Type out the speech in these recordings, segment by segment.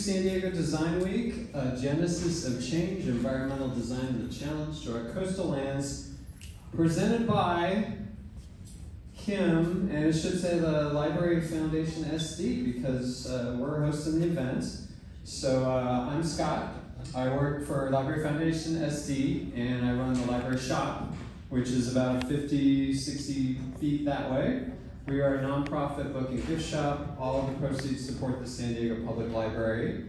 San Diego Design Week, a genesis of change, environmental design, and the challenge to our coastal lands, presented by Kim, and it should say the Library Foundation SD because uh, we're hosting the event. So uh, I'm Scott. I work for Library Foundation SD, and I run the library shop, which is about 50, 60 feet that way. We are a nonprofit book and gift shop. All of the proceeds support the San Diego Public Library.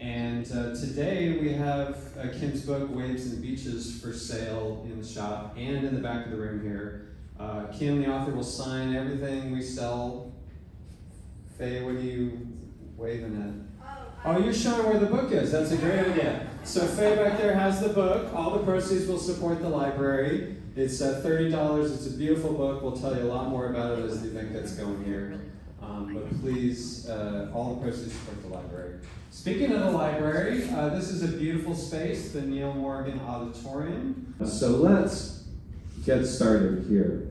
And uh, today we have uh, Kim's book, Waves and Beaches, for sale in the shop and in the back of the room here. Uh, Kim, the author, will sign everything we sell. Faye, what are you waving at? Oh, you're showing where the book is. That's a great idea. So Faye back there has the book. All the proceeds will support the library. It's uh, $30. It's a beautiful book. We'll tell you a lot more about it as the event gets going here. Um, but please, uh, all the proceeds support the library. Speaking of the library, uh, this is a beautiful space, the Neil Morgan Auditorium. So let's get started here.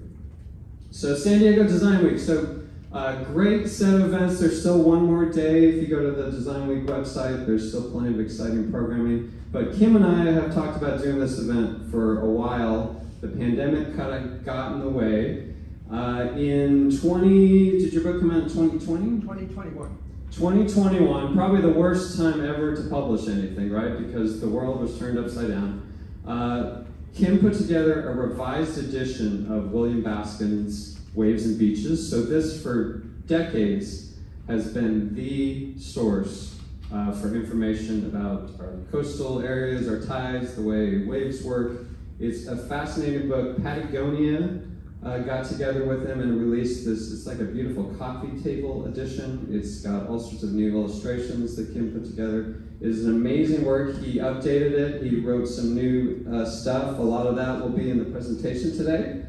So San Diego Design Week. So uh, great set of events. There's still one more day. If you go to the Design Week website, there's still plenty of exciting programming. But Kim and I have talked about doing this event for a while. The pandemic kind of got in the way. Uh, in 20, did your book come out in 2020? 2021. 2021, probably the worst time ever to publish anything, right? Because the world was turned upside down. Uh, Kim put together a revised edition of William Bascom's Waves and Beaches. So this, for decades, has been the source uh, for information about our coastal areas, our tides, the way waves work, it's a fascinating book. Patagonia uh, got together with him and released this. It's like a beautiful coffee table edition. It's got all sorts of new illustrations that Kim put together. It is an amazing work. He updated it. He wrote some new uh, stuff. A lot of that will be in the presentation today.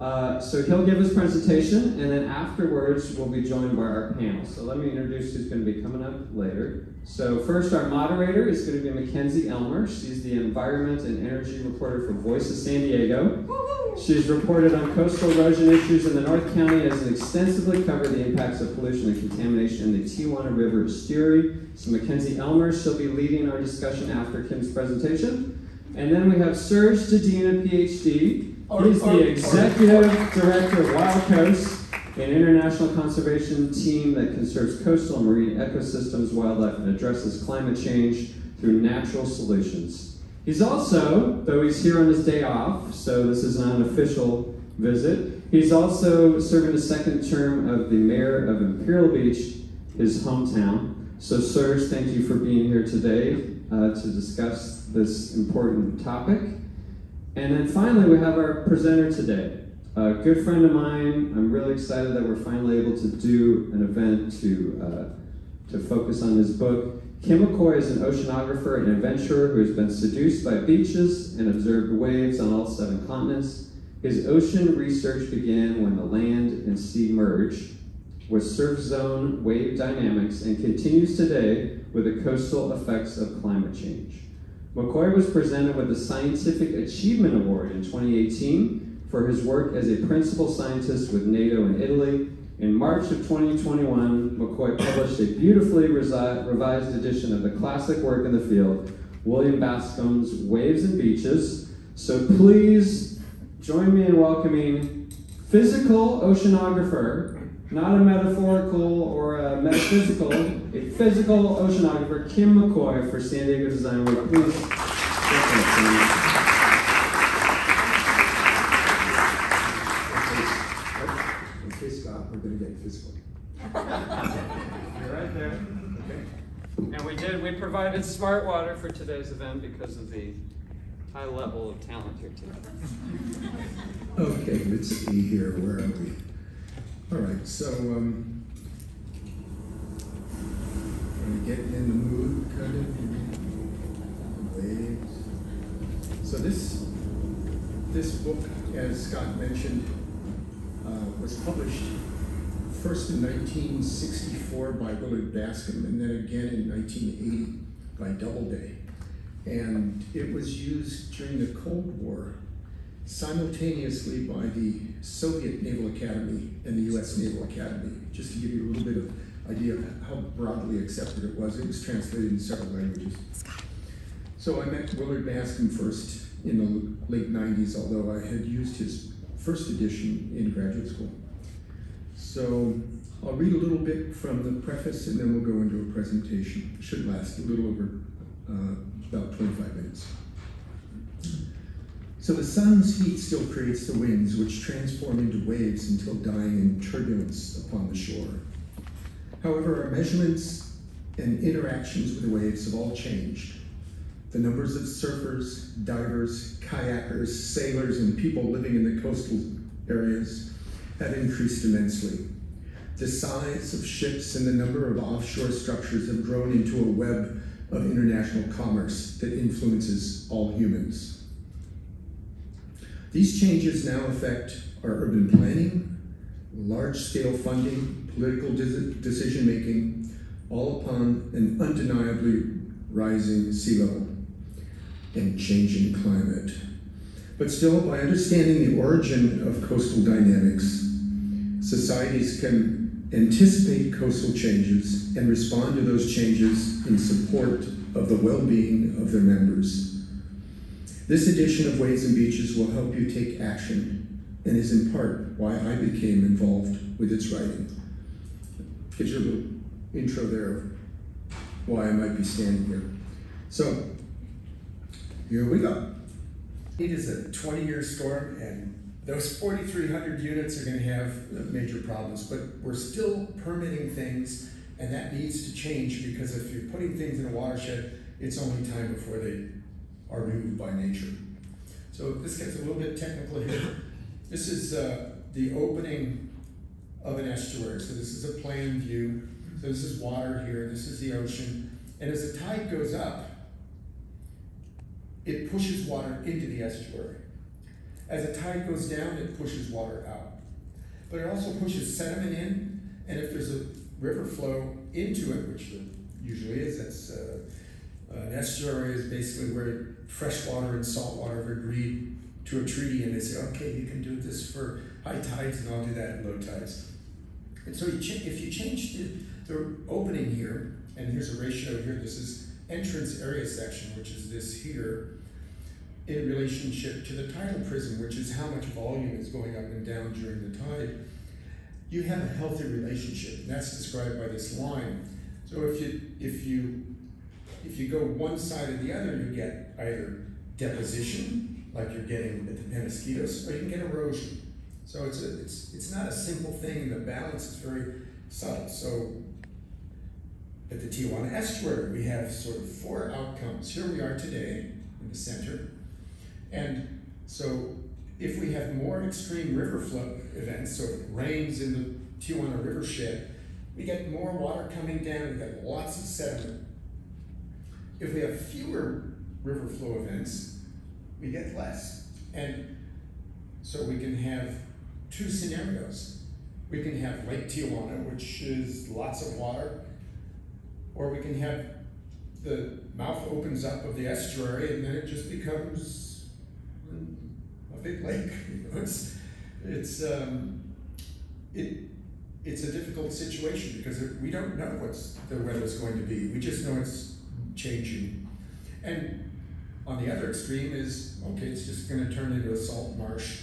Uh, so he'll give his presentation, and then afterwards we'll be joined by our panel. So let me introduce who's going to be coming up later. So first, our moderator is going to be MacKenzie Elmer. She's the environment and energy reporter for Voice of San Diego. She's reported on coastal erosion issues in the North County and has extensively covered the impacts of pollution and contamination in the Tijuana River estuary. So MacKenzie Elmer, she'll be leading our discussion after Kim's presentation. And then we have Serge Dedina, PhD. He's the executive director of Wild Coast, an international conservation team that conserves coastal and marine ecosystems, wildlife, and addresses climate change through natural solutions. He's also, though he's here on his day off, so this is not an official visit, he's also serving a second term of the mayor of Imperial Beach, his hometown. So, Serge, thank you for being here today uh, to discuss this important topic. And then finally, we have our presenter today. A good friend of mine. I'm really excited that we're finally able to do an event to, uh, to focus on his book. Kim McCoy is an oceanographer and adventurer who has been seduced by beaches and observed waves on all seven continents. His ocean research began when the land and sea merge with surf zone wave dynamics and continues today with the coastal effects of climate change. McCoy was presented with the Scientific Achievement Award in 2018 for his work as a principal scientist with NATO in Italy. In March of 2021, McCoy published a beautifully revised edition of the classic work in the field, William Bascom's Waves and Beaches. So please join me in welcoming physical oceanographer not a metaphorical or a metaphysical, a physical oceanographer, Kim McCoy for San Diego Design Week. Please. Okay, Scott, we're going to get physical. You're right there. Okay. And we did, we provided smart water for today's event because of the high level of talent here today. Okay, let's see here. Where are we? All right, so um, get in the mood, kind of waves. So this this book, as Scott mentioned, uh, was published first in 1964 by Willard Bascom, and then again in 1980 by Doubleday. And it was used during the Cold War simultaneously by the Soviet Naval Academy and the US Naval Academy, just to give you a little bit of idea of how broadly accepted it was. It was translated in several languages. So I met Willard Bascom first in the late 90s, although I had used his first edition in graduate school. So I'll read a little bit from the preface and then we'll go into a presentation. It should last a little over uh, about 25 minutes. So the sun's heat still creates the winds, which transform into waves until dying in turbulence upon the shore. However, our measurements and interactions with the waves have all changed. The numbers of surfers, divers, kayakers, sailors, and people living in the coastal areas have increased immensely. The size of ships and the number of offshore structures have grown into a web of international commerce that influences all humans. These changes now affect our urban planning, large scale funding, political decision making, all upon an undeniably rising sea level and changing climate. But still, by understanding the origin of coastal dynamics, societies can anticipate coastal changes and respond to those changes in support of the well being of their members. This edition of Waves and Beaches will help you take action and is in part why I became involved with its writing. Gives you a little intro there of why I might be standing here. So, here we go. It is a 20 year storm, and those 4,300 units are going to have major problems, but we're still permitting things, and that needs to change because if you're putting things in a watershed, it's only time before they are removed by nature. So this gets a little bit technical here. This is uh, the opening of an estuary. So this is a plan view. So this is water here, this is the ocean. And as the tide goes up, it pushes water into the estuary. As the tide goes down, it pushes water out. But it also pushes sediment in, and if there's a river flow into it, which there usually is, that's uh, an estuary is basically where fresh water and saltwater have agreed to a treaty and they say, okay, you can do this for high tides and I'll do that at low tides. And so you if you change the, the opening here, and here's a ratio here, this is entrance area section, which is this here, in relationship to the tidal prism, which is how much volume is going up and down during the tide, you have a healthy relationship. That's described by this line. So if you if you if you go one side or the other, you get either deposition, like you're getting at the Penasquitos, or you can get erosion. So it's, a, it's, it's not a simple thing, the balance is very subtle. So at the Tijuana estuary, we have sort of four outcomes. Here we are today in the center. And so if we have more extreme river flow events, so it rains in the Tijuana river shed, we get more water coming down, we get lots of sediment if we have fewer river flow events, we get less. And so we can have two scenarios. We can have Lake Tijuana, which is lots of water, or we can have the mouth opens up of the estuary and then it just becomes a big lake. it's it's um, it it's a difficult situation because we don't know what the weather is going to be. We just know it's changing. And on the other extreme is, okay, it's just going to turn into a salt marsh.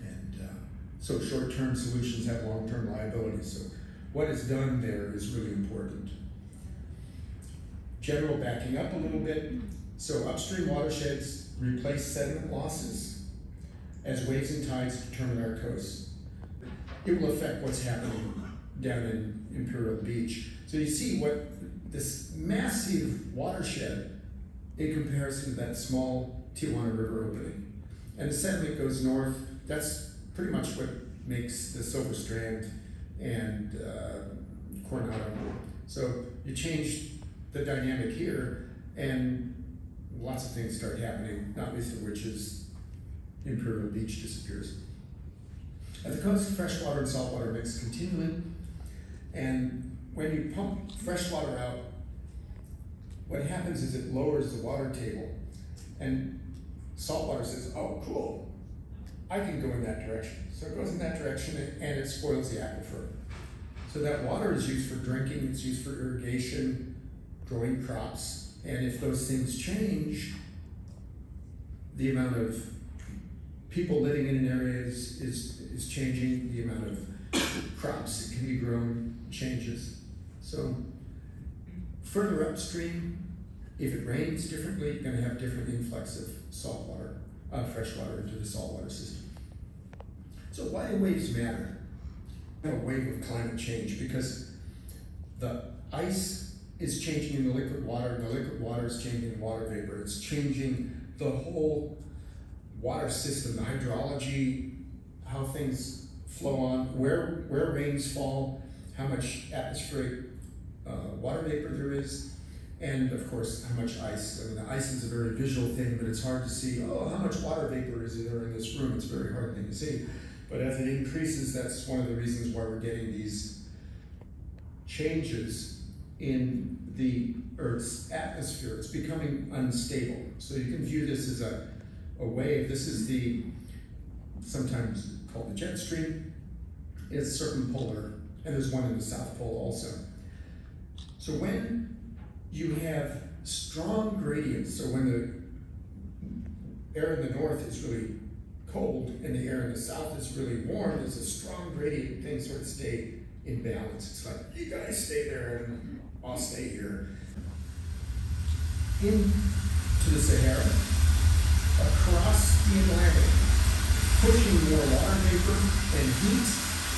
And uh, so short-term solutions have long-term liabilities. So what is done there is really important. General backing up a little bit. So upstream watersheds replace sediment losses as waves and tides determine our coasts. It will affect what's happening down in Imperial Beach. So you see what this massive watershed in comparison to that small Tijuana River opening. And the sediment goes north. That's pretty much what makes the Silver Strand and uh, Coronado. So you change the dynamic here, and lots of things start happening, not least of which is Imperial Beach disappears. At the coast, freshwater and saltwater mix continually, and when you pump fresh water out, what happens is it lowers the water table. And saltwater says, oh, cool, I can go in that direction. So it goes in that direction and it spoils the aquifer. So that water is used for drinking, it's used for irrigation, growing crops, and if those things change, the amount of people living in an area is, is, is changing, the amount of crops that can be grown changes. So further upstream, if it rains differently, you're going to have different influx of salt water, uh, fresh water into the saltwater system. So why do waves matter? A wave of climate change because the ice is changing in the liquid water, and the liquid water is changing in water vapor. It's changing the whole water system, the hydrology, how things flow on, where where rains fall, how much atmospheric uh, water vapor there is, and of course how much ice. I mean, the ice is a very visual thing, but it's hard to see. Oh, how much water vapor is there in this room? It's a very hard thing to see. But as it increases, that's one of the reasons why we're getting these changes in the Earth's atmosphere. It's becoming unstable. So you can view this as a, a wave. This is the sometimes called the jet stream. It's circumpolar, and there's one in the South Pole also. So when you have strong gradients, so when the air in the north is really cold and the air in the south is really warm, there's a strong gradient, things sort of stay in balance. It's like, you guys stay there and I'll stay here. Into the Sahara, across the Atlantic, pushing more water vapor and heat.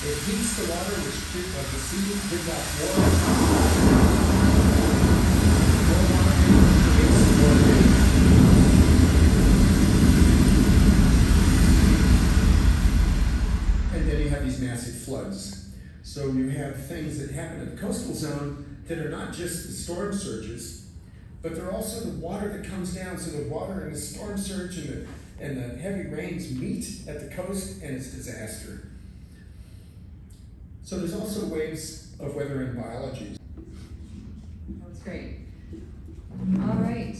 It heats the water, which like uh, the sea gives off. More water vapor more. And then you have these massive floods. So you have things that happen in the coastal zone that are not just the storm surges, but they're also the water that comes down. So the water and the storm surge and the and the heavy rains meet at the coast and it's disaster. So there's also waves of weather in biology. That's great. All right,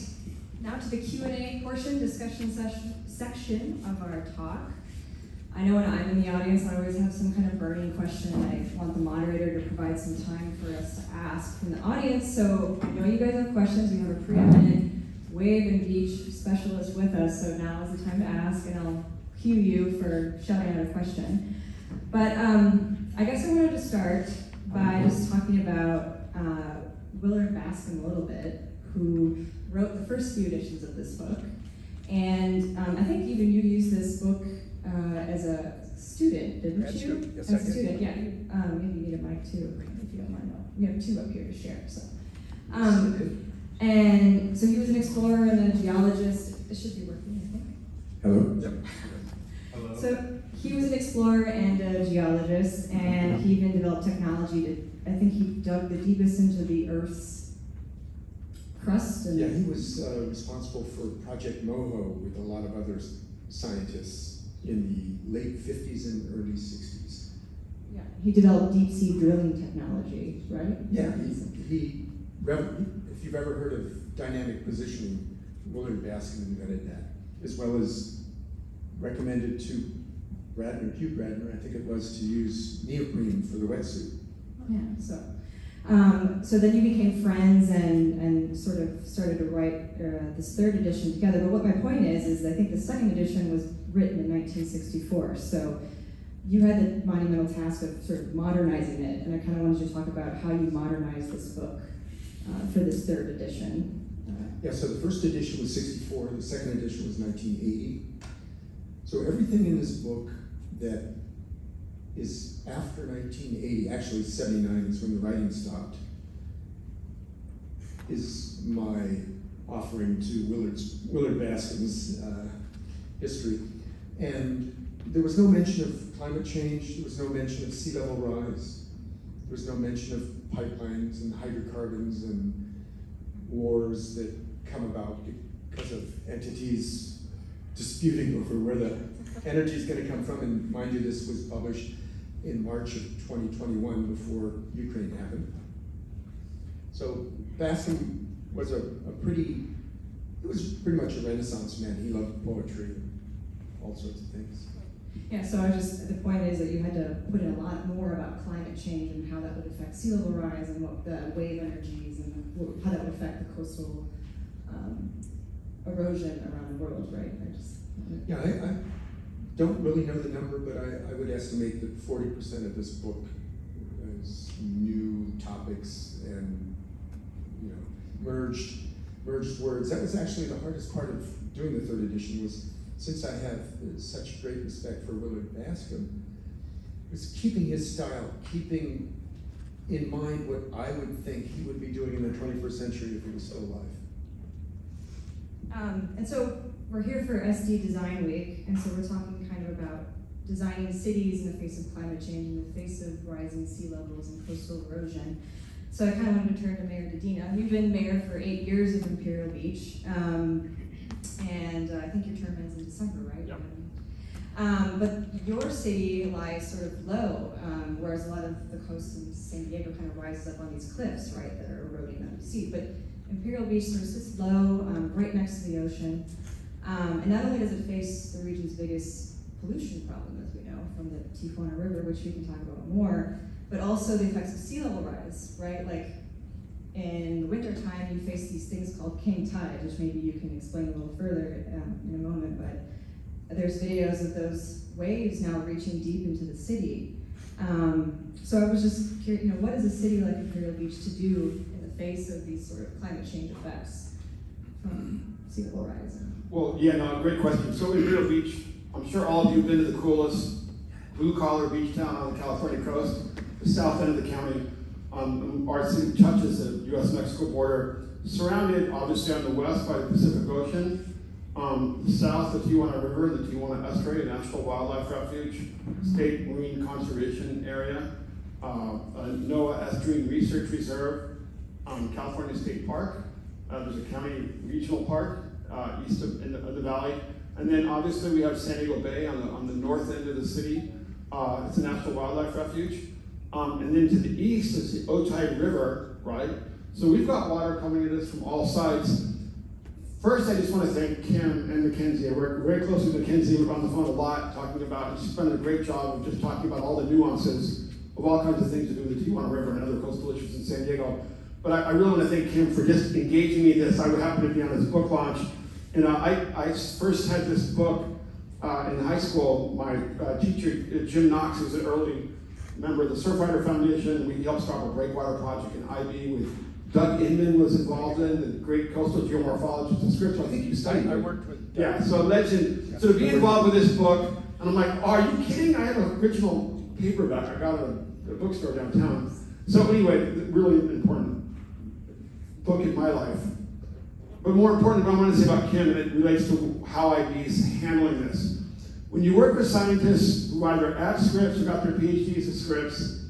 now to the Q and A portion, discussion session, section of our talk. I know when I'm in the audience, I always have some kind of burning question. And I want the moderator to provide some time for us to ask from the audience. So I know you guys have questions. We have a preeminent wave and beach specialist with us, so now is the time to ask, and I'll cue you for shouting out a question. But um, I guess I wanted to start by just talking about uh, Willard Bascom a little bit, who wrote the first few editions of this book. And um, I think even you used this book uh, as a student, didn't Grad you? student, yes, as I a did. student, yeah. You, um, maybe you need a mic too, if you don't mind. No, We have two up here to share, so. Um, and so he was an explorer and a geologist. It should be working, I think. Hello? Hello. So he was an explorer and a geologist, and he even developed technology to, I think he dug the deepest into the Earth's crust. And Yeah, he was uh, responsible for Project Moho with a lot of other scientists in the late 50s and early 60s. yeah, he developed deep sea drilling technology, right? Yeah, he, he rev- if you've ever heard of dynamic positioning, Willard Bascom invented that, as well as recommended to Bradner, Hugh Bradner, I think it was, to use neoprene for the wetsuit. Yeah, so. Um, so then you became friends and, and sort of started to write uh, this third edition together. But what my point is, is I think the second edition was written in 1964. So you had the monumental task of sort of modernizing it, and I kind of wanted you to talk about how you modernized this book uh, for this third edition. Yeah, so the first edition was 64, the second edition was 1980. So everything in this book that is after 1980, actually 79 is when the writing stopped, is my offering to Willard's, Willard Bascom's uh, history. And there was no mention of climate change, there was no mention of sea level rise, there was no mention of pipelines and hydrocarbons and wars that come about because of entities disputing over where the energy is going to come from. And mind you, this was published in March of 2021 before Ukraine happened. So Bascom was a, a pretty, he was pretty much a Renaissance man. He loved poetry, all sorts of things. Yeah, so I just, the point is that you had to put in a lot more about climate change and how that would affect sea level rise and what the wave energies and how that would affect the coastal um, erosion around the world, right? I just, Yeah, I, I don't really know the number, but I, I would estimate that forty percent of this book is new topics and, you know, merged, merged words. That was actually the hardest part of doing the third edition was, since I have uh, such great respect for Willard Bascom, was keeping his style, keeping in mind what I would think he would be doing in the twenty-first century if he was still alive. Um, and so we're here for SD Design Week, and so we're talking kind of about designing cities in the face of climate change, in the face of rising sea levels and coastal erosion. So I kind of wanted to turn to Mayor Dedina. You've been mayor for eight years of Imperial Beach, um, and uh, I think your term ends in December, right? Yep. Um, but your city lies sort of low, um, whereas a lot of the coast in San Diego kind of rises up on these cliffs, right, that are eroding out to sea. But Imperial Beach sort of sits low, um, right next to the ocean. Um, and not only does it face the region's biggest pollution problem, as we know, from the Tijuana River, which we can talk about more, but also the effects of sea level rise, right? Like in the wintertime, you face these things called king tide, which maybe you can explain a little further um, in a moment, but there's videos of those waves now reaching deep into the city. Um, so I was just curious, you know, what is a city like Imperial Beach to do in the face of these sort of climate change effects from sea level rise? Well, yeah, no, great question. So Imperial Beach, I'm sure all of you have been to the coolest blue collar beach town on the California coast, the south end of the county. Um, our city touches the U.S. Mexico border, surrounded obviously on the west by the Pacific Ocean, um, south the Tijuana River, the Tijuana Estuary, a National Wildlife Refuge, State Marine Conservation Area, uh, NOAA Estuary Research Reserve, um, California State Park. Uh, there's a county regional park uh, east of in the, of the valley, and then obviously we have San Diego Bay on the on the north end of the city. Uh, it's a national wildlife refuge, um, and then to the east is the Otay River, right? So we've got water coming at us from all sides. First, I just want to thank Kim and MacKenzie. I work very closely with MacKenzie. We're on the phone a lot talking about, she's done a great job of just talking about all the nuances of all kinds of things to do with the Tijuana River and other coastal issues in San Diego. But I, I really want to thank Kim for just engaging me in this. I would happen to be on his book launch. And uh, I, I first had this book uh, in high school. My uh, teacher, uh, Jim Knox, was an early member of the Surfrider Foundation. We helped start a breakwater project in IB with Doug Inman was involved in, the great coastal geomorphologist and Scripps. I think you studied. I it. worked with. Yeah, so legend. So to be involved with this book, and I'm like, are you kidding? I have an original paperback. I got it at a bookstore downtown. So anyway, really important book in my life. But more important, what I want to say about Kim, and it relates to how IB is handling this. When you work with scientists who either at Scripps or got their PhDs at Scripps,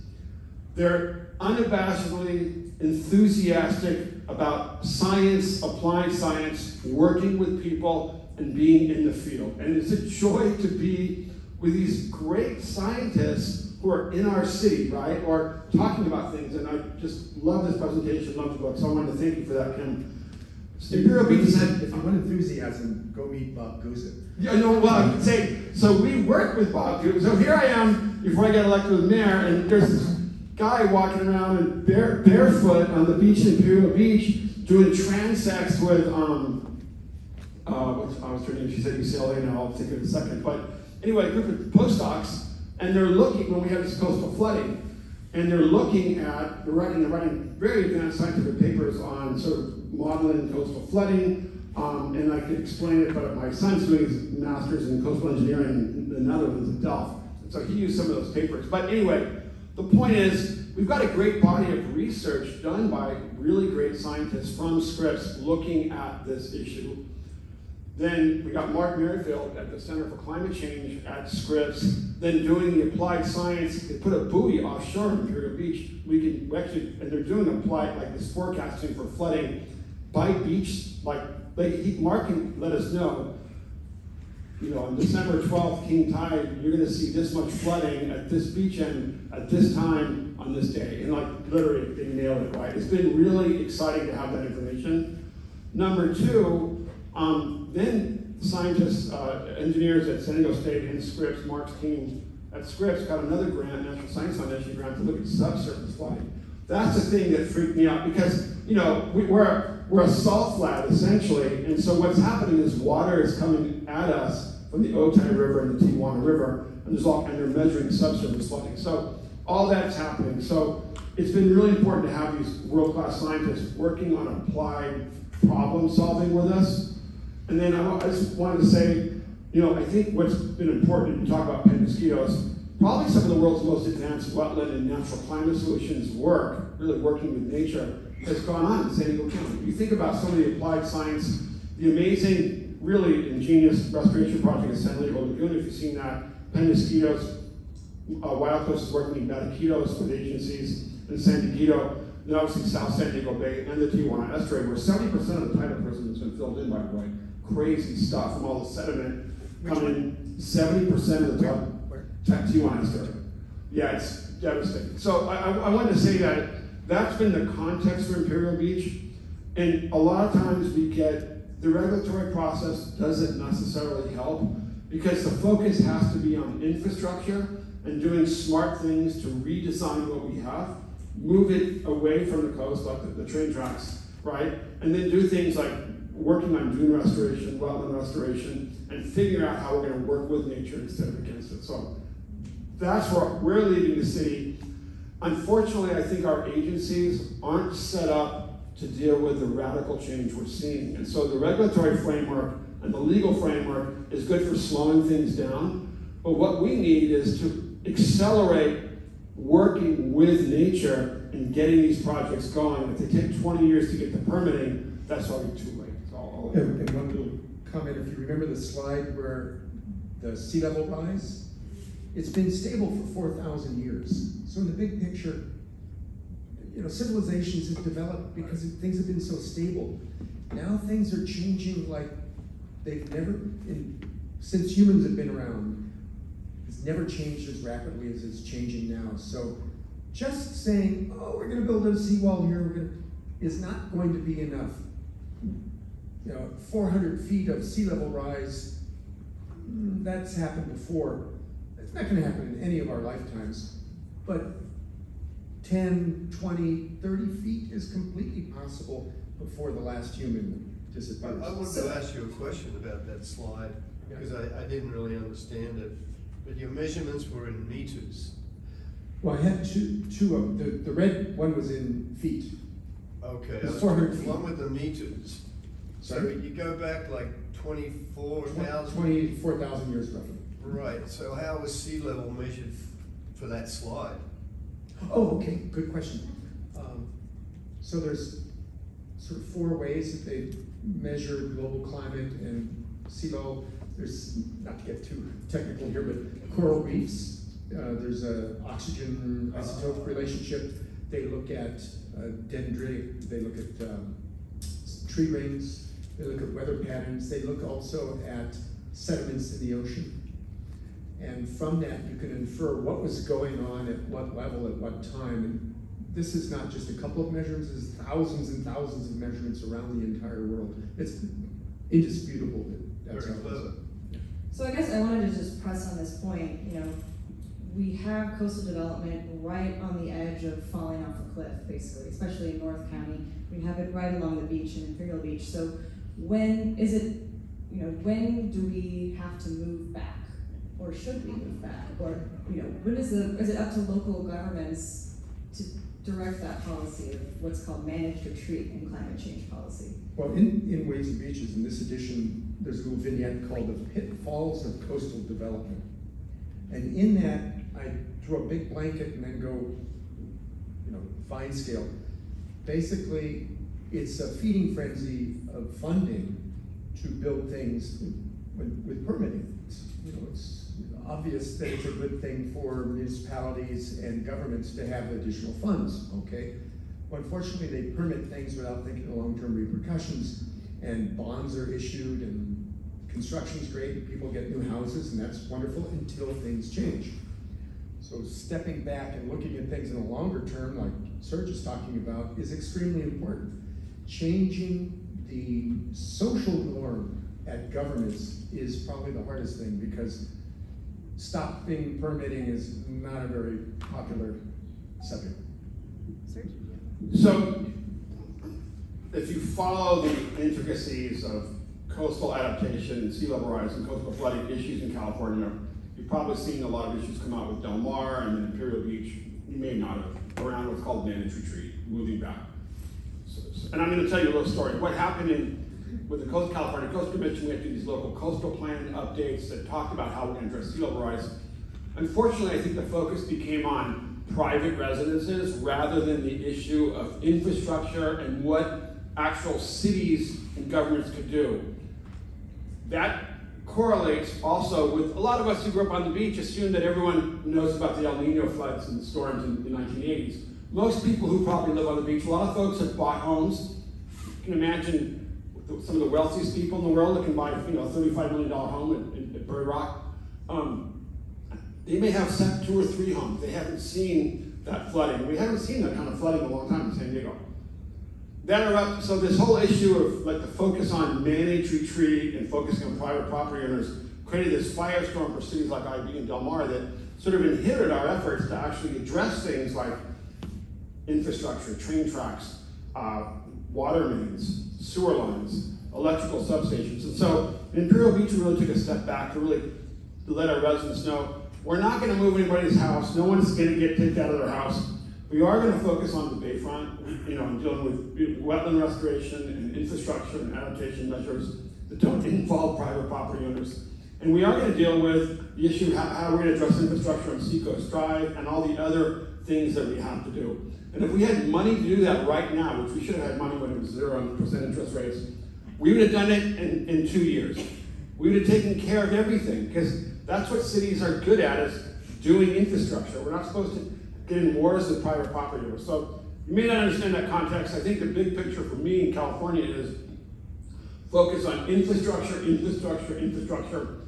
they're unabashedly enthusiastic about science, applied science, working with people, and being in the field. And it's a joy to be with these great scientists who are in our city, right? Or talking about things. And I just love this presentation, love the book. So I wanted to thank you for that, Kim. Imperial Beach said, If you want enthusiasm, go meet Bob Guza. yeah, no, well, I could say, so we work with Bob. So here I am before I get elected as mayor, and there's this guy walking around in bare, barefoot on the beach in Imperial Beach doing transects with, um, uh, what's, I was name, she said UCLA now, I'll take it in a second. But anyway, a group of postdocs, and they're looking, when we have this coastal flooding, and they're looking at, they're writing, they're writing very advanced scientific papers on sort of modeling coastal flooding, um, and I could explain it, but my son's doing his master's in coastal engineering in the Netherlands at Delft. So he used some of those papers. But anyway, the point is, we've got a great body of research done by really great scientists from Scripps looking at this issue. Then we got Mark Merrifield at the Center for Climate Change at Scripps, then doing the applied science. They put a buoy offshore in Imperial Beach. We can actually, and they're doing applied, like this forecasting for flooding by beach. Like, they, he, Mark can let us know, you know, on December 12th, King Tide, you're going to see this much flooding at this beach end at this time on this day. And like, literally, they nailed it right. It's been really exciting to have that information. Number two, um, then scientists, uh, engineers at San Diego State and Scripps, Mark's team at Scripps got another grant, National Science Foundation grant, to look at subsurface flooding. That's the thing that freaked me out because, you know, we, we're, we're a salt flat essentially, and so what's happening is water is coming at us from the Otay River and the Tijuana River, and there's all, and they're measuring subsurface flooding. So all that's happening. So it's been really important to have these world-class scientists working on applied problem solving with us. And then I, just wanted to say, you know, I think what's been important, to talk about mosquitoes, probably some of the world's most advanced wetland and natural climate solutions work, really working with nature, has gone on in San Diego County. You think about some of the applied science, the amazing, really ingenious restoration project at San Dieguito Lagoon, if you've seen that, Penasquitos, uh, Wild Coast is working with mosquitoes with agencies in San Diego, and obviously South San Diego Bay and the Tijuana Estuary, where 70% of the tidal prism has been filled in, by the way. Crazy stuff from all the sediment coming in. 70% of the Where? Tijuana Estuary. Yeah, it's devastating. So I, I, I wanted to say that that's been the context for Imperial Beach, and a lot of times we get the regulatory process doesn't necessarily help because the focus has to be on infrastructure and doing smart things to redesign what we have, move it away from the coast, like the, the train tracks, right? And then do things like working on dune restoration, wetland restoration, and figure out how we're going to work with nature instead of against it. So that's where we're leading the city. Unfortunately, I think our agencies aren't set up to deal with the radical change we're seeing. And so the regulatory framework and the legal framework is good for slowing things down. But what we need is to accelerate working with nature and getting these projects going. If they take 20 years to get the permitting, that's already too late. It's all- all- And, and one little comment, if you remember the slide where the sea level rise, it's been stable for four thousand years. So in the big picture, you know, civilizations have developed because things have been so stable. Now things are changing like they've never, in, since humans have been around, it's never changed as rapidly as it's changing now. So just saying, oh, we're gonna build a seawall here, we're gonna, is not going to be enough you know, 400 feet of sea level rise, mm, that's happened before. It's not going to happen in any of our lifetimes, but 10, 20, 30 feet is completely possible before the last human disappears. I wanted to ask you a question about that slide, because I, I didn't really understand it. But your measurements were in meters. Well, I had two, two of, the, the red one was in feet. Okay. I was- 400 feet. One with the meters. So you go back like twenty-four thousand? 24,000 years roughly. Right, so how was sea level measured for that slide? Oh, okay, good question. Um, So there's sort of four ways that they measure global climate and sea level. There's, not to get too technical here, but coral reefs, uh, there's a oxygen isotope relationship. They look at uh, dendritic, they look at um, tree rings, they look at weather patterns, they look also at sediments in the ocean. And from that, you can infer what was going on at what level at what time. And this is not just a couple of measurements, it's thousands and thousands of measurements around the entire world. It's indisputable that that's Very how it is. clever. So I guess I wanted to just press on this point, you know, we have coastal development right on the edge of falling off a cliff, basically, especially in North County. We have it right along the beach in Imperial Beach. So when is it, you know, when do we have to move back? Or should we move back? Or, you know, when is the, is it up to local governments to direct that policy of what's called managed retreat and climate change policy? Well, in, in Waves and Beaches, in this edition, there's a little vignette called The Pitfalls of Coastal Development. And in that, I drew a big blanket and then go, you know, fine scale. Basically, it's a feeding frenzy of funding to build things with, with permitting. You know, it's obvious that it's a good thing for municipalities and governments to have additional funds, okay? Well, Unfortunately, they permit things without thinking of long-term repercussions, and bonds are issued, and construction's great, people get new houses, and that's wonderful until things change. So stepping back and looking at things in a longer term, like Serge is talking about, is extremely important. Changing the social norm at governance is probably the hardest thing because stopping permitting is not a very popular subject. So, if you follow the intricacies of coastal adaptation and sea level rise and coastal flooding issues in California, you've probably seen a lot of issues come out with Del Mar and then Imperial Beach. You may not have around what's called managed retreat, moving back. So- so- and I'm going to tell you a little story. What happened in with the Coast California Coast Commission? We had to do these local coastal plan updates that talked about how we're going to address sea level rise. Unfortunately, I think the focus became on private residences rather than the issue of infrastructure and what actual cities and governments could do. That correlates also with a lot of us who grew up on the beach assume that everyone knows about the El Nino floods and storms in the 1980s. Most people who probably live on the beach, a lot of folks have bought homes. You can imagine some of the wealthiest people in the world that can buy, you know, a $35 million home at, Bird Rock. Um, they may have set two or three homes. They haven't seen that flooding. We haven't seen that kind of flooding in a long time in San Diego. That up, so this whole issue of like the focus on managed retreat and focusing on private property owners created this firestorm for cities like IB and Del Mar that sort of inhibited our efforts to actually address things like infrastructure, train tracks, uh, water mains, sewer lines, electrical substations. And so Imperial Beach really took a step back to really let our residents know we're not going to move anybody's house. No one's going to get kicked out of their house. We are going to focus on the bayfront, you know, dealing with wetland restoration and infrastructure and adaptation measures that don't involve private property owners. And we are going to deal with the issue of how, how we're going to address infrastructure on Seacoast Drive and all the other things that we have to do. And if we had money to do that right now, which we should have had money when it was zero percent interest rates, we would have done it in, in two years. We would have taken care of everything because that's what cities are good at is doing infrastructure. We're not supposed to get in wars with private property owners. So you may not understand that context. I think the big picture for me in California is focus on infrastructure, infrastructure, infrastructure.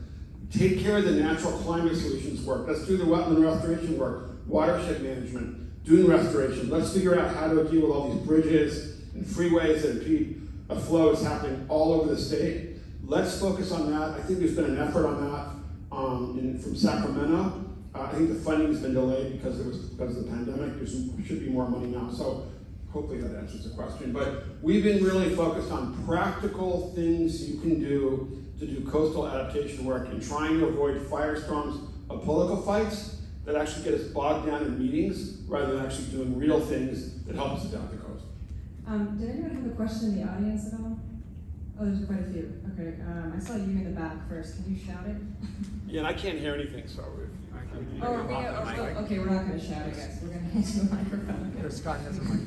Take care of the natural climate solutions work. Let's do the wetland restoration work, watershed management, dune restoration. Let's figure out how to deal with all these bridges and freeways that impede a flow is happening all over the state. Let's focus on that. I think there's been an effort on that um, in, from Sacramento. Uh, I think the funding's been delayed because it was because of the pandemic. There should be more money now. So hopefully that answers the question. But we've been really focused on practical things you can do to do coastal adaptation work and trying to avoid firestorms of political fights that actually get us bogged down in meetings rather than actually doing real things that help us adapt the coast. Um, did anyone have a question in the audience at all? Oh, there's quite a few. Okay, um, I saw you in the back first. Can you shout it? Yeah, and I can't hear anything, so if I can. Oh, we, oh, okay, we're not going to shout, I guess. We're going to hand you a microphone. Here, Scott has a mic.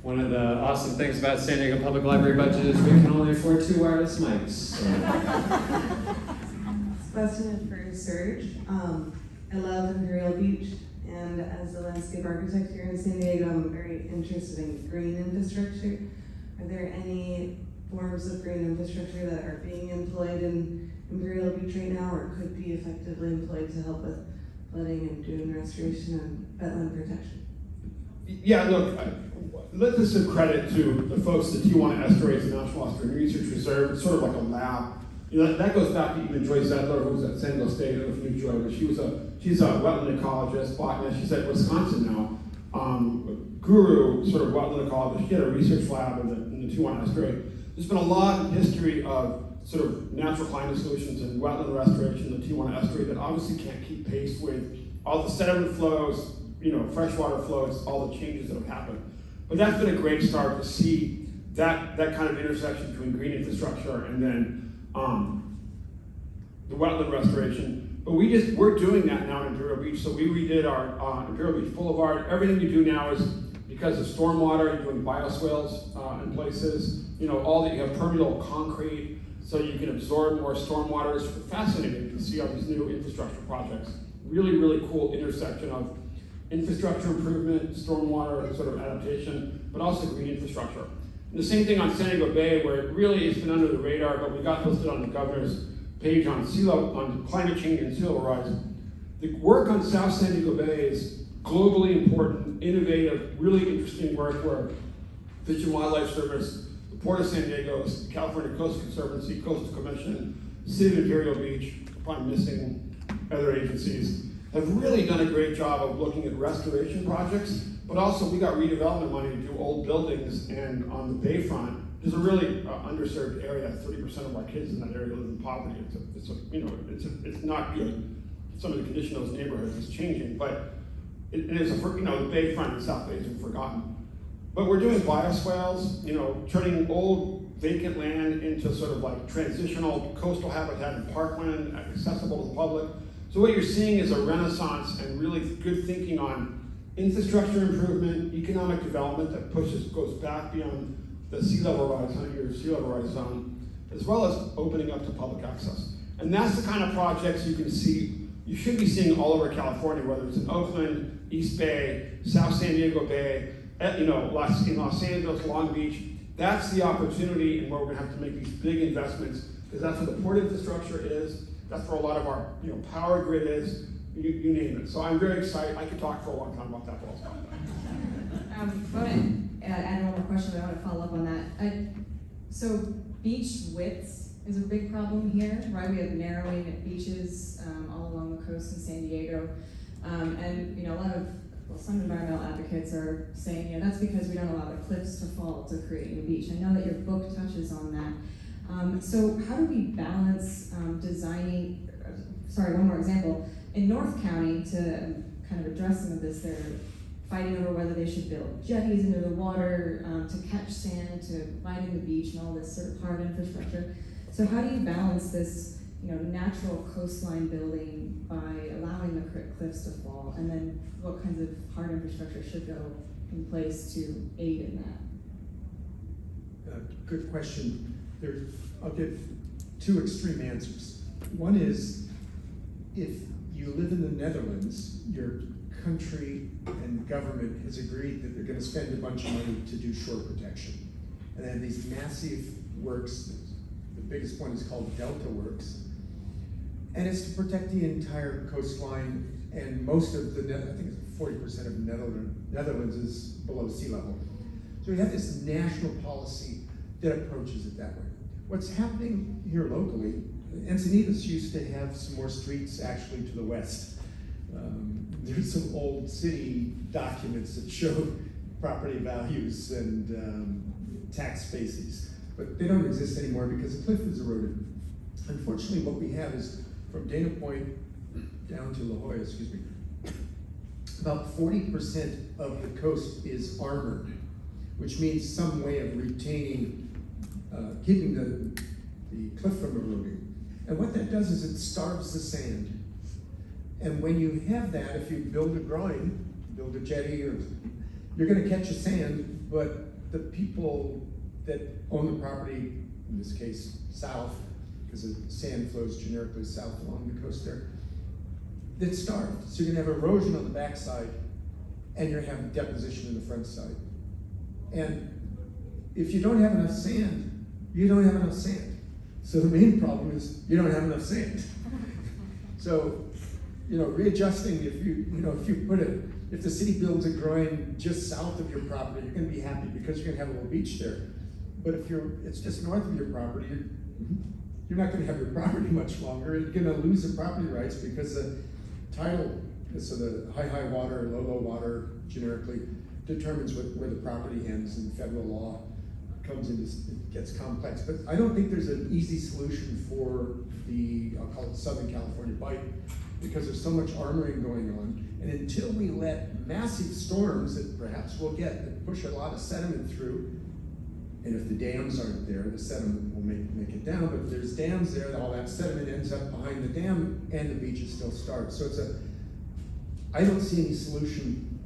One of the awesome things about San Diego Public Library budget is we can only afford two wireless mics. So. Question for Serge. Um, I love Imperial Beach, and as a landscape architect here in San Diego, I'm very interested in green infrastructure. Are there any forms of green infrastructure that are being employed in Imperial Beach right now, or could be effectively employed to help with flooding and dune restoration and wetland protection? Yeah, look, I, let's give credit to the folks at Tijuana Estuaries National Estuary Research Reserve. It's sort of like a lab. You know, that, goes back to even Joy Zedler, who was at San Diego State. I don't know if you Joy, but she was a she's a wetland ecologist, botanist. She's at Wisconsin now. Um, guru, sort of wetland ecologist. She had a research lab in the, in the Tijuana Estuary. There's been a lot in history of sort of natural climate solutions and wetland restoration in the Tijuana Estuary that obviously can't keep pace with all the sediment flows, you know, freshwater flows, all the changes that have happened. But that's been a great start to see that, that kind of intersection between green infrastructure and then um, the wetland restoration. But we just, we're doing that now in Imperial Beach. So we redid our uh, Imperial Beach Boulevard. Everything you do now is because of stormwater, you're doing bioswales uh, in places. You know, all that you have permeable concrete so you can absorb more stormwater. It's fascinating to see all these new infrastructure projects. Really, really cool intersection of infrastructure improvement, stormwater sort of adaptation, but also green infrastructure. And the same thing on San Diego Bay, where it really has been under the radar, but we got listed on the governor's page on sea level, on climate change and sea level rise. The work on South San Diego Bay is globally important, innovative, really interesting work where Fish and Wildlife Service, the Port of San Diego, California Coast Conservancy, Coastal Commission, City of Imperial Beach, probably missing other agencies, have really done a great job of looking at restoration projects, but also we got redevelopment money to do old buildings and on the bayfront, there's a really uh, underserved area. Thirty percent of our kids in that area live in poverty. It's a, it's a, you know, it's a, it's not good. Some of the condition of those neighborhoods is changing, but it, it is a, you know, the bayfront in South Bay has been forgotten. But we're doing bioswales, you know, turning old vacant land into sort of like transitional coastal habitat and parkland, accessible to the public. So what you're seeing is a renaissance and really good thinking on infrastructure improvement, economic development that pushes, goes back beyond the sea level rise, hundred year sea level rise zone, as well as opening up to public access. And that's the kind of projects you can see, you should be seeing all over California, whether it's in Oakland, East Bay, South San Diego Bay, eh, you know, in Los Angeles, Long Beach. That's the opportunity and where we're gonna have to make these big investments, because that's where the port infrastructure is, that's where a lot of our, you know, power grid is, you, you name it. So I'm very excited, I could talk for a long time about that, but I'll stop. I to add one more question, but I want to follow up on that. I, so beach widths is a big problem here, right? We have narrowing at beaches um, all along the coast in San Diego. Um, and, you know, a lot of, well, some environmental advocates are saying, you know, that's because we don't allow the cliffs to fall to create a beach. I know that your book touches on that. Um, so how do we balance um, designing, uh, sorry, one more example. In North County, to kind of address some of this, they're fighting over whether they should build jetties into the water um, to catch sand, to widen the beach, and all this sort of hard infrastructure. So how do you balance this, you know, natural coastline building by allowing the cliffs to fall, and then what kinds of hard infrastructure should go in place to aid in that? Uh, Good question. There, I'll give two extreme answers. One is, if you live in the Netherlands, your country and government has agreed that they're gonna spend a bunch of money to do shore protection. And they have these massive works, the biggest one is called Delta Works. And it's to protect the entire coastline and most of the, I think it's forty percent of Netherlands, Netherlands is below sea level. So we have this national policy that approaches it that way. What's happening here locally, Encinitas used to have some more streets actually to the west. Um, there's some old city documents that show property values and um, tax bases, but they don't exist anymore because the cliff is eroded. Unfortunately, what we have is from Dana Point down to La Jolla, excuse me, about forty percent of the coast is armored, which means some way of retaining, uh, keeping the, the cliff from eroding. And what that does is it starves the sand. And when you have that, if you build a groin, build a jetty, or you're going to catch the sand, but the people that own the property, in this case south, because the sand flows generically south along the coast there, that's starved. So you're going to have erosion on the backside, and you're going to have deposition in the front side. And if you don't have enough sand, you don't have enough sand. So the main problem is you don't have enough sand. So, you know, readjusting, if you, you know, if you put it, if the city builds a groin just south of your property, you're gonna be happy because you're gonna have a little beach there. But if you're, it's just north of your property, you're, not gonna have your property much longer. You're gonna lose the property rights because the title, so the high, high water, low, low water generically determines what, where the property ends in federal law comes into, it gets complex. But I don't think there's an easy solution for the, I'll call it Southern California Bight, because there's so much armoring going on. And until we let massive storms that perhaps we'll get that push a lot of sediment through, and if the dams aren't there, the sediment will make, make it down. But if there's dams there, all that sediment ends up behind the dam and the beach is still starved. So it's a, I don't see any solution,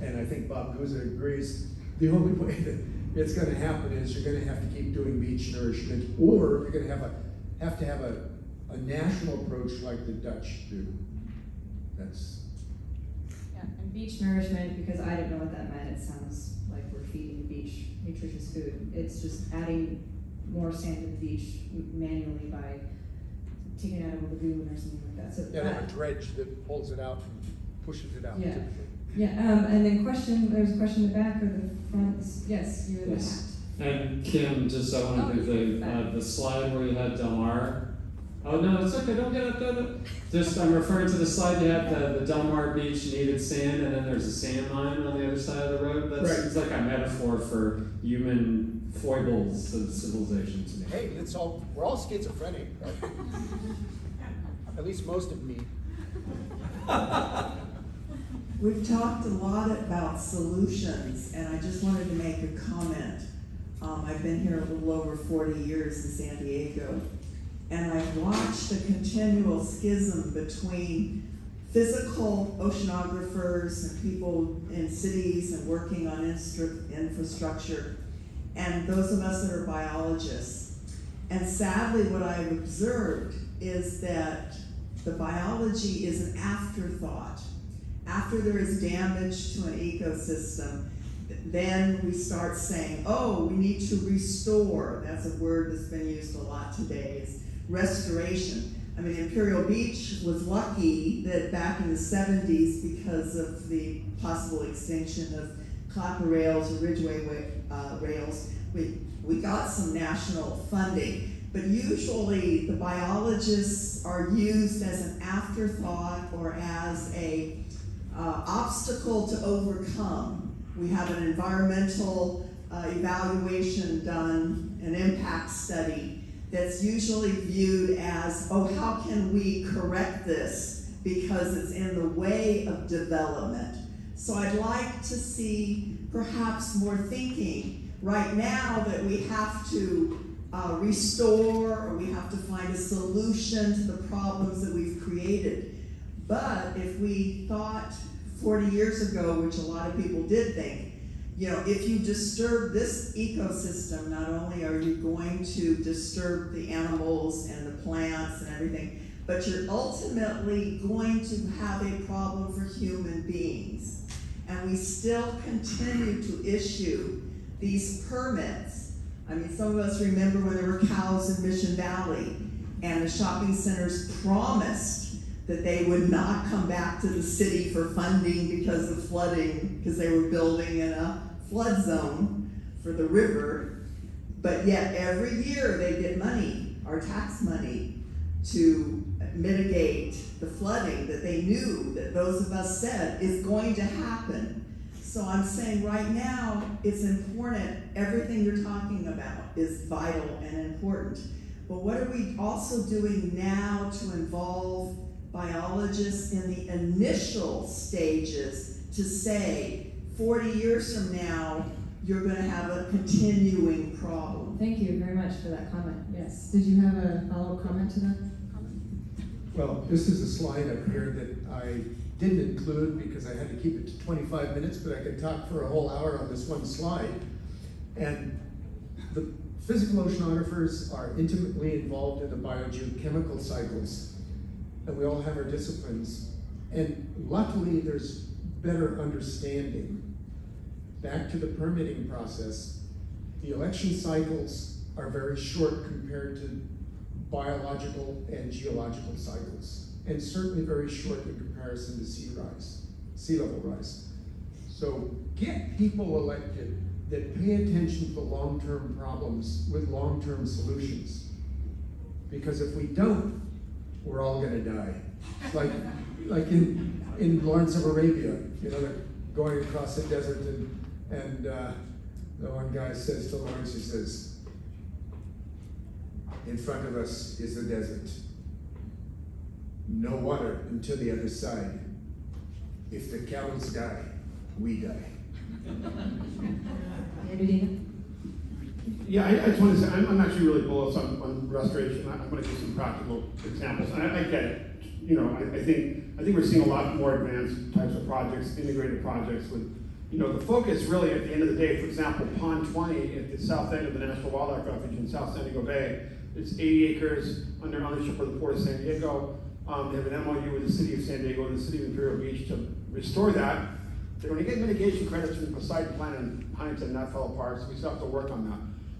and I think Bob Guza agrees, the only way that it's gonna happen is you're gonna have to keep doing beach nourishment, or you're gonna have a, have to have a, a national approach like the Dutch do. That's, Yeah, and beach nourishment, because I didn't know what that meant, it sounds like we're feeding the beach nutritious food. It's just adding more sand to the beach manually by taking it out of a lagoon or something like that. So yeah, they have that- a dredge that pulls it out and pushes it out Yeah. typically. Yeah, um, and then question, there's a question in the back or the front, yes, you in the Yes. And Kim, just I want to Oh, do the uh, the slide where you had Del Mar. Oh no, it's okay. Don't get up. Don't, don't. Just I'm referring to the slide you had the, the Del Mar Beach needed sand, and then there's a sand mine on the other side of the road. That Right. seems like a metaphor for human foibles of civilization to me. Hey, it's all, we're all schizophrenic, right? At least most of me. We've talked a lot about solutions, and I just wanted to make a comment. Um, I've been here a little over 40 years in San Diego, and I've watched the continual schism between physical oceanographers and people in cities and working on infrastructure, and those of us that are biologists. And sadly, what I've observed is that the biology is an afterthought after there is damage to an ecosystem, then we start saying, oh, we need to restore. That's a word that's been used a lot today, is restoration. I mean, Imperial Beach was lucky that back in the 70s, because of the possible extinction of Clapper rails or Ridgway uh, rails, we, we got some national funding. But usually the biologists are used as an afterthought or as a uh, obstacle to overcome. We have an environmental uh, evaluation done, an impact study that's usually viewed as, oh, how can we correct this because it's in the way of development. So I'd like to see perhaps more thinking right now that we have to uh, restore or we have to find a solution to the problems that we've created. But if we thought 40 years ago, which a lot of people did think, you know, if you disturb this ecosystem, not only are you going to disturb the animals and the plants and everything, but you're ultimately going to have a problem for human beings. And we still continue to issue these permits. I mean, some of us remember when there were cows in Mission Valley and the shopping centers promised that they would not come back to the city for funding because of flooding, because they were building in a flood zone for the river. But yet every year they get money, our tax money, to mitigate the flooding that they knew that those of us said is going to happen. So I'm saying right now, it's important, everything you're talking about is vital and important. But what are we also doing now to involve biologists in the initial stages to say 40 years from now, you're going to have a continuing problem? Thank you very much for that comment. Yes. Did you have a follow-up comment to that? Well, this is a slide up here that I didn't include because I had to keep it to 25 minutes, but I could talk for a whole hour on this one slide. And the physical oceanographers are intimately involved in the biogeochemical cycles, and we all have our disciplines. And luckily, there's better understanding. Back to the permitting process, the election cycles are very short compared to biological and geological cycles, and certainly very short in comparison to sea rise, sea level rise. So get people elected that pay attention to long-term problems with long-term solutions. Because if we don't, we're all gonna die. Like, like in, in Lawrence of Arabia, you know, they're going across the desert and, and uh, the one guy says to Lawrence, he says, in front of us is the desert. No water until the other side. If the camels die, we die. Yeah, I, I just want to say, I'm, I'm actually really bullish on, on restoration. I- I'm going to give some practical examples. I, I get it. You know, I, I think I think we're seeing a lot more advanced types of projects, integrated projects with, you know, the focus really at the end of the day, for example, Pond 20 at the south end of the National Wildlife Refuge in South San Diego Bay. It's 80 acres under ownership of the Port of San Diego. Um, they have an MOU with the city of San Diego and the city of Imperial Beach to restore that. They're going to get mitigation credits from the Poseidon Plan in Huntington, that fell apart, so we still have to work on that.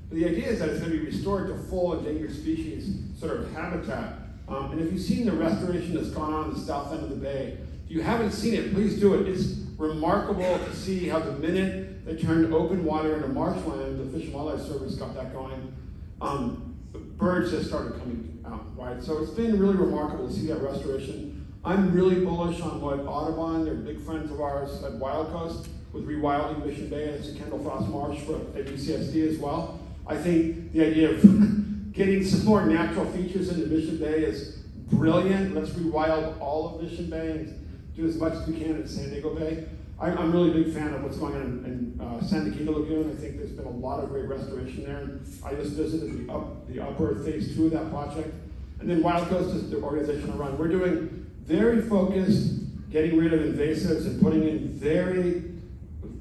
But the idea is that it's going to be restored to full endangered species sort of habitat. Um, and if you've seen the restoration that's gone on in the south end of the bay, if you haven't seen it, please do it. It's remarkable to see how the minute they turned open water into marshland, the Fish and Wildlife Service got that going, um, the birds just started coming out, right? So it's been really remarkable to see that restoration. I'm really bullish on what Audubon, they're big friends of ours at Wild Coast, with rewilding Mission Bay, and it's a Kendall Frost Marsh for at UCSD as well. I think the idea of getting some more natural features into Mission Bay is brilliant. Let's rewild all of Mission Bay and do as much as we can in San Diego Bay. I'm, I'm really a big fan of what's going on in, in uh, San Dieguito Lagoon. I think there's been a lot of great restoration there. I just visited the, up, the upper phase two of that project. And then Wild Coast is the organization I run. We're doing very focused, getting rid of invasives and putting in very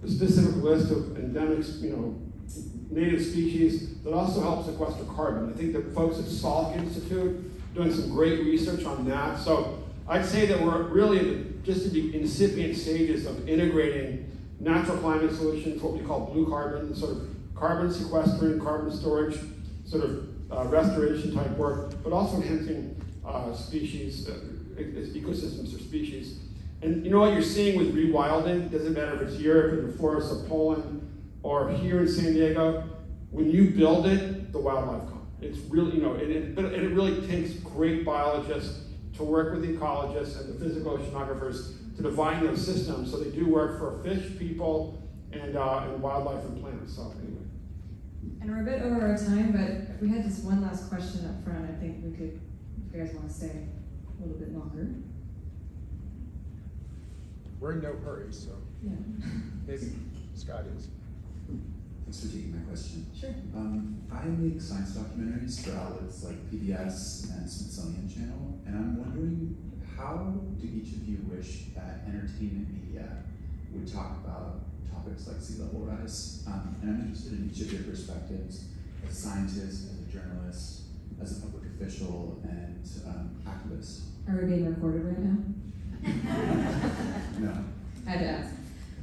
specific list of endemics, you know, native species that also help sequester carbon. I think the folks at Salk Institute doing some great research on that. So I'd say that we're really just in the incipient stages of integrating natural climate solutions, what we call blue carbon, sort of carbon sequestering, carbon storage, sort of uh, restoration type work, but also enhancing uh, species, uh, ecosystems or species. And you know what you're seeing with rewilding? Doesn't matter if it's Europe or the forests of Poland or here in San Diego. When you build it, the wildlife come. It's really, you know, and it, but it really takes great biologists to work with the ecologists and the physical oceanographers to define those systems. So they do work for fish, people, and, uh, and wildlife and plants. So anyway. And we're a bit over our time, but if we had just one last question up front, I think we could, if you guys want to stay a little bit longer. We're in no hurry, so Yeah. maybe Scott is. Thanks for taking my question. Sure. Um, I make science documentaries for outlets like PBS and Smithsonian Channel, and I'm wondering how do each of you wish that entertainment media would talk about topics like sea level rise? Um, and I'm interested in each of your perspectives as a scientist, as a journalist, as a public official, and um, activist. Are we being recorded right now? No. I had to ask.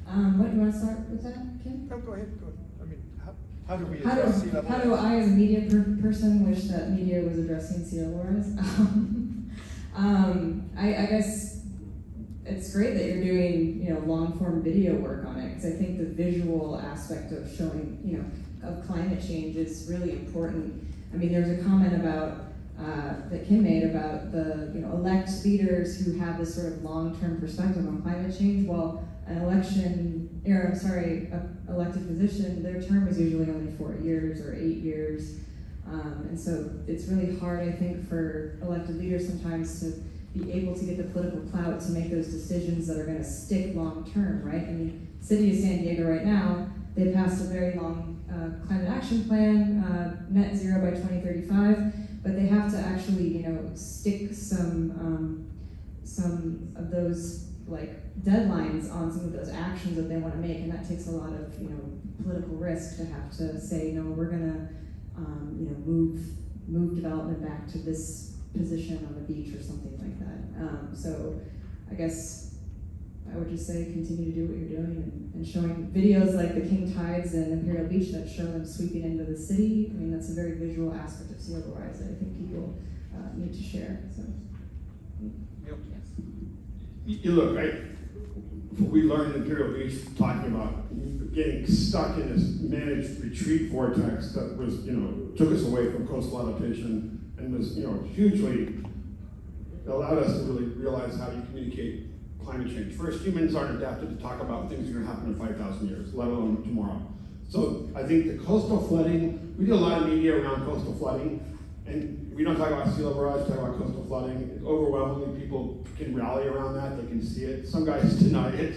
Um, what, you want to start with that, Kim? No, go ahead, go ahead. How, do we How address sea level? how do I, as a media per- person, wish that media was addressing sea level rise? um, I, I guess it's great that you're doing, you know, long form video work on it because I think the visual aspect of showing, you know, of climate change is really important. I mean, there's a comment about uh, that Kim made about the, you know, elect leaders who have this sort of long term perspective on climate change. Well, an election, or I'm sorry, elected physician, their term is usually only four years or eight years. Um, and so it's really hard, I think, for elected leaders sometimes to be able to get the political clout to make those decisions that are going to stick long term, right? I mean, City of San Diego right now, they passed a very long uh, climate action plan, uh, net zero by 2035, but they have to actually, you know, stick some um, some of those like deadlines on some of those actions that they want to make, and that takes a lot of you know political risk to have to say no, we're gonna um, you know move move development back to this position on the beach or something like that. Um, so I guess I would just say continue to do what you're doing and, and showing videos like the King Tides and Imperial Beach that show them sweeping into the city. I mean that's a very visual aspect of sea level rise that I think people uh, need to share. So. Yep. You, you look, what we learned in Imperial Beach, talking about getting stuck in this managed retreat vortex that was, you know, took us away from coastal adaptation and was, you know, hugely allowed us to really realize how you communicate climate change. First, humans aren't adapted to talk about things that are going to happen in 5,000 years, let alone tomorrow. So I think the coastal flooding, we did a lot of media around coastal flooding, and we don't talk about sea level rise, we talk about coastal flooding. Overwhelmingly, people can rally around that, they can see it. Some guys deny it.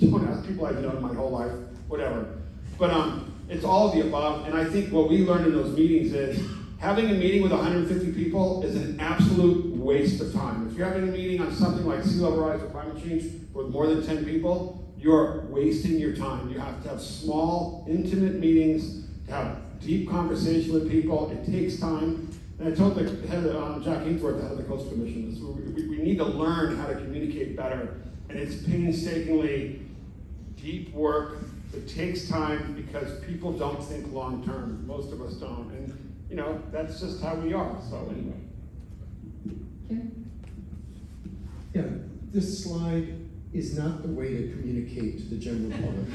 Don't ask people I've known my whole life, whatever. But um, it's all of the above, and I think what we learned in those meetings is having a meeting with 150 people is an absolute waste of time. If you're having a meeting on something like sea level rise or climate change with more than 10 people, you're wasting your time. You have to have small, intimate meetings, to have deep conversation with people. It takes time. And I told the head of, um, Jack Ainsworth, the head of the Coastal Commission, this, we, we need to learn how to communicate better. And it's painstakingly deep work that takes time because people don't think long term. Most of us don't. And, you know, that's just how we are. So, anyway. Kim? Yeah, this slide is not the way to communicate to the general public.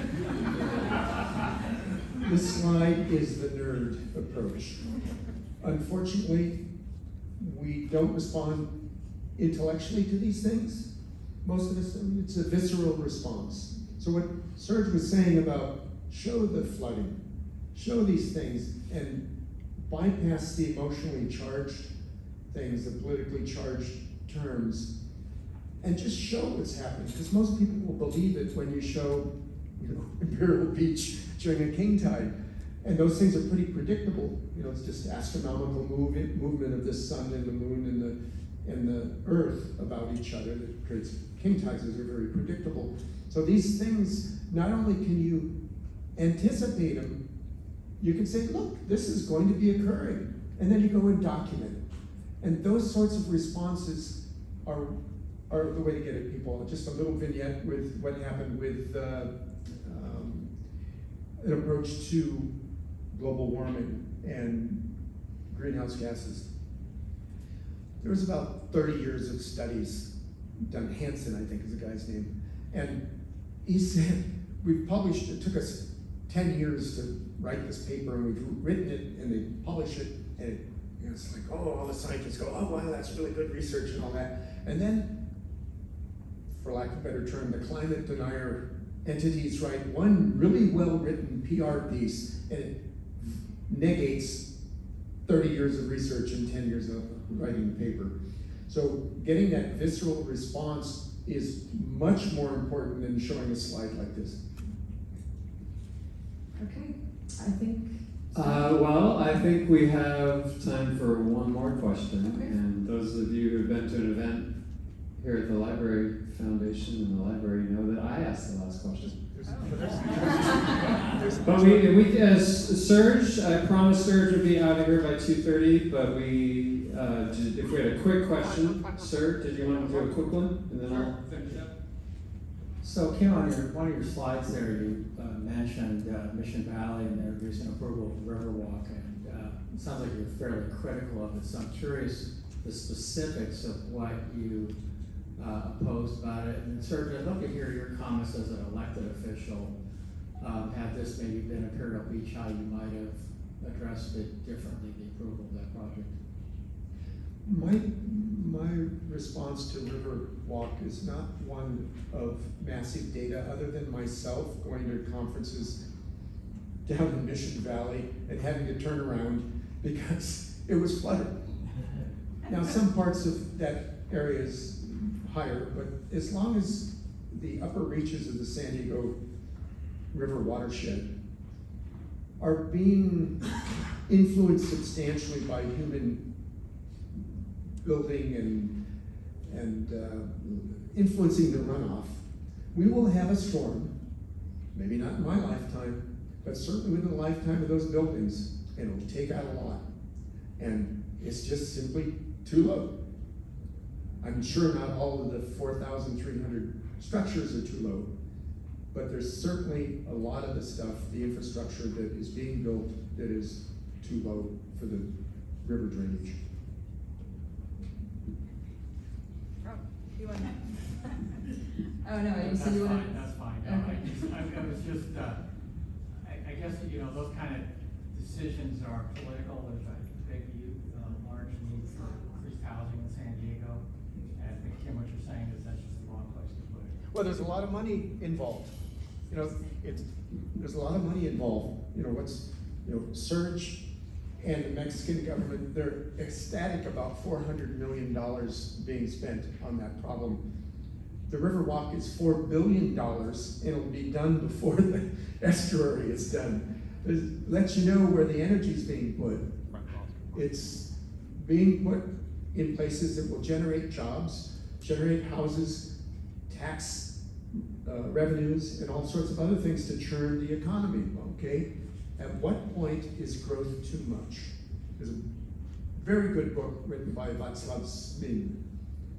this slide is the nerd approach. Unfortunately, we don't respond intellectually to these things. Most of us, it's a visceral response. So what Serge was saying about show the flooding, show these things, and bypass the emotionally charged things, the politically charged terms, and just show what's happening. Because most people will believe it when you show, you know, Imperial Beach during a king tide. And those things are pretty predictable. You know, it's just astronomical movement, movement of the sun and the moon and the, and the earth about each other that creates king tides. Are very predictable. So these things, not only can you anticipate them, you can say, look, this is going to be occurring. And then you go and document it. And those sorts of responses are, are the way to get at people. Just a little vignette with what happened with uh, um, an approach to global warming and greenhouse gases. There was about 30 years of studies done, Hansen, I think is the guy's name, and he said, we've published, it took us 10 years to write this paper, and we've written it, and they publish it, and it, you know, it's like, oh, all the scientists go, oh, wow, that's really good research and all that. And then, for lack of a better term, the climate denier entities write one really well-written PR piece, and it negates 30 years of research and 10 years of writing the paper. So getting that visceral response is much more important than showing a slide like this. Okay, I think. Uh, well, I think we have time for one more question. Okay. And those of you who've been to an event here at the Library Foundation and the library know that I asked the last question. But we, we, uh, Serge, I promised Serge would be out of here by two thirty, but we, uh, did- if we had a quick question, Sir, did you want to do a quick one? And then I'll finish up. So Kim, on your, one of your slides there, you uh, mentioned uh, Mission Valley and their recent approval of Riverwalk, and uh, it sounds like you're fairly critical of it, so I'm curious the specifics of what you uh, opposed about it. And Serge, I'd love to hear your comments as an elected official. Um, Had this maybe been a Imperial Beach, how you might have addressed it differently, the approval of that project? My, my response to Riverwalk is not one of massive data, other than myself going to conferences down in Mission Valley and having to turn around because it was flooded. Now, some parts of that area is higher, but as long as the upper reaches of the San Diego River watershed are being influenced substantially by human building and, and uh, influencing the runoff, we will have a storm, maybe not in my lifetime, but certainly within the lifetime of those buildings, and it'll take out a lot. And it's just simply too low. I'm sure not all of the 4,300 structures are too low, but there's certainly a lot of the stuff, the infrastructure that is being built that is too low for the river drainage. Oh, you want Oh, no, you That's said you fine, wanted. that's fine, no, I Okay. just, I, I was just, uh, I, I guess, you know, those kind of decisions are political, there's a big, uh, large need for increased housing in San Diego. And I think, Kim, what you're saying is that's just the wrong place to put it. Well, there's a lot of money involved. You know, it's, there's a lot of money involved. You know, what's, you know, Serge and the Mexican government, they're ecstatic about four hundred million dollars being spent on that problem. The Riverwalk is four billion dollars, and it'll be done before the estuary is done. It lets you know where the energy is being put. It's being put in places that will generate jobs, generate houses, tax uh, revenues, and all sorts of other things to churn the economy, okay? At what point is growth too much? There's a very good book written by Václav Smil,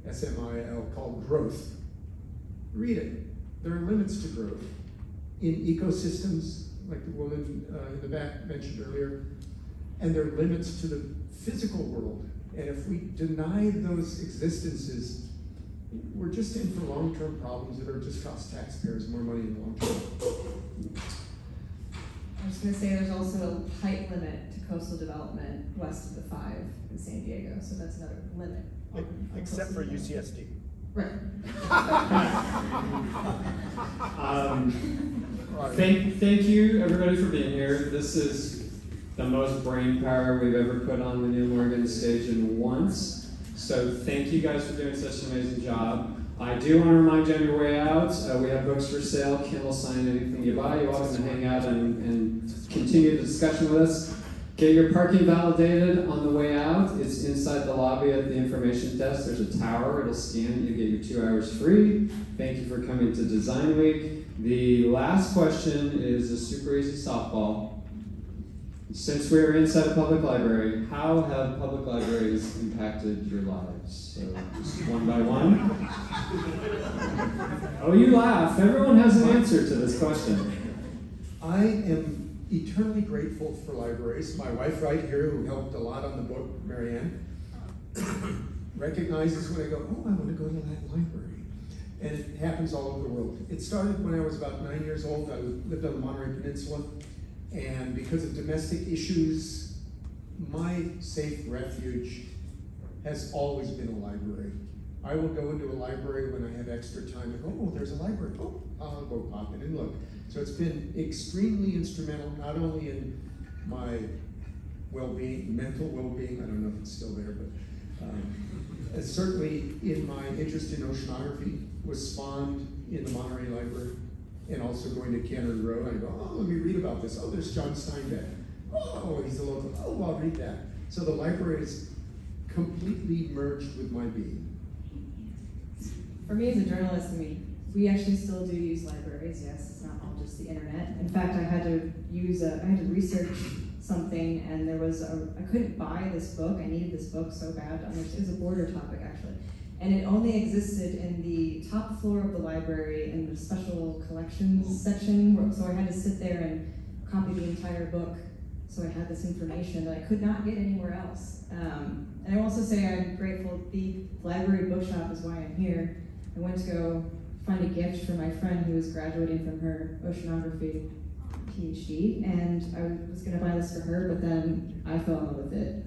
S-M-I-L, called Growth. Read it. There are limits to growth. In ecosystems, like the woman uh, in the back mentioned earlier, and there are limits to the physical world. And if we deny those existences we're just in for long-term problems that are just cost taxpayers more money in the long term. I was gonna say there's also a height limit to coastal development west of the five in San Diego, so that's another limit. on- on Except for. UCSD. Right. Um, thank, thank you, everybody, for being here. This is the most brain power we've ever put on the Neil Morgan stage in once. So thank you guys for doing such an amazing job. I do want to remind you on your way out, uh, we have books for sale. Kim will sign anything you buy. You're welcome to hang out and, and continue the discussion with us. Get your parking validated on the way out. It's inside the lobby at the information desk. There's a tower. It'll scan. You get your two hours free. Thank you for coming to Design Week. The last question is a super easy softball. Since we're inside a public library, how have public libraries impacted your lives? So just one by one. Oh, you laugh. Everyone has an answer to this question. I am eternally grateful for libraries. My wife right here, who helped a lot on the book, Marianne, recognizes when I go, oh, I want to go to that library. And it happens all over the world. It started when I was about nine years old. I lived on the Monterey Peninsula. And because of domestic issues, my safe refuge has always been a library. I will go into a library when I have extra time and go, oh, there's a library. Oh, I'll go pop in and look. So it's been extremely instrumental, not only in my well-being, mental well-being, I don't know if it's still there, but um, certainly in my interest in oceanography was spawned in the Monterey Library and also going to Cannery Row. I go, oh, let me read about this. Oh, there's John Steinbeck. Oh, he's a local. Oh, I'll read that. So the library is completely merged with my being. For me as a journalist, I mean, we actually still do use libraries, yes, it's not all just the internet. In fact, I had to use a, I had to research something and there was a, I couldn't buy this book, I needed this book so bad, it was a border topic actually. And it only existed in the top floor of the library in the special collections section, where- so I had to sit there and copy the entire book. So I had this information that I could not get anywhere else. Um, and I will also say I'm grateful, the library bookshop is why I'm here. I went to go find a gift for my friend who was graduating from her oceanography PhD, and I was gonna buy this for her, but then I fell in love with it.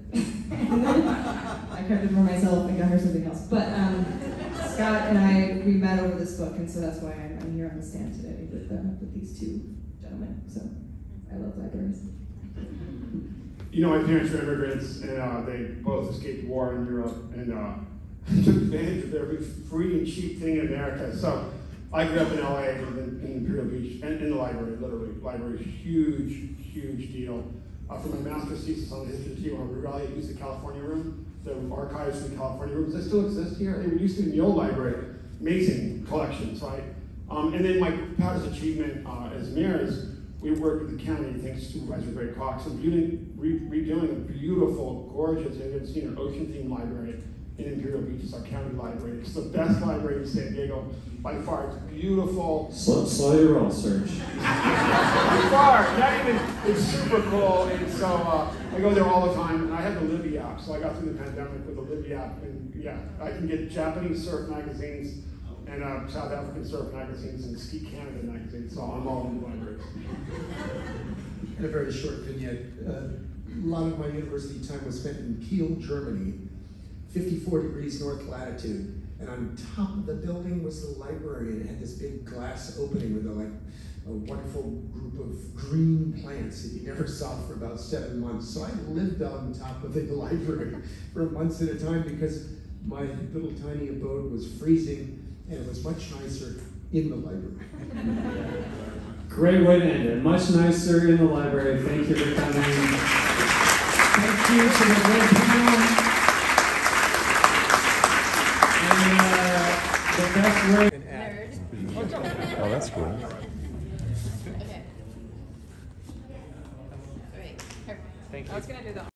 I kept it for myself and got her something else. But um, Scott and I, we met over this book, and so that's why I'm, I'm here on the stand today with, uh, with these two gentlemen. So I love libraries. You know, my parents were immigrants, and uh, they both escaped war in Europe, and uh, took advantage of every free and cheap thing in America. So I grew up in LA, in, in Imperial Beach, and in the library, literally. Library huge, huge deal. Uh, for my master's thesis on the history of Tijuana I used the California room. The archives from the California rooms, they still exist here. They used to be in the old library. Amazing collections, right? Um, and then my proudest achievement uh, as mayor is we worked with the county, thanks to Supervisor Greg Cox, in redoing, re redoing a beautiful, gorgeous, and you've seen an ocean-themed library in Imperial Beach. It's our county library. It's the best library in San Diego by far. It's beautiful. Slow, slow your roll, Serge. by far, not even. It's super cool, and so uh, I go there all the time. And I have the Libby app, so I got through the pandemic with the Libby app, and yeah, I can get Japanese surf magazines and uh, South African surf magazines and Ski Canada magazines. So I'm all in the libraries. And a very short vignette. Uh, a lot of my university time was spent in Kiel, Germany, 54 degrees north latitude. And on top of the building was the library, and it had this big glass opening with a, like a wonderful group of green plants that you never saw for about seven months. So I lived on top of the library for months at a time because my little tiny abode was freezing, and it was much nicer in the library. Great way to end it. Much nicer in the library. Thank you for coming. Thank you to the great panel. And the best. Oh, that's cool. Okay. Great. Perfect. Thank I was gonna do that.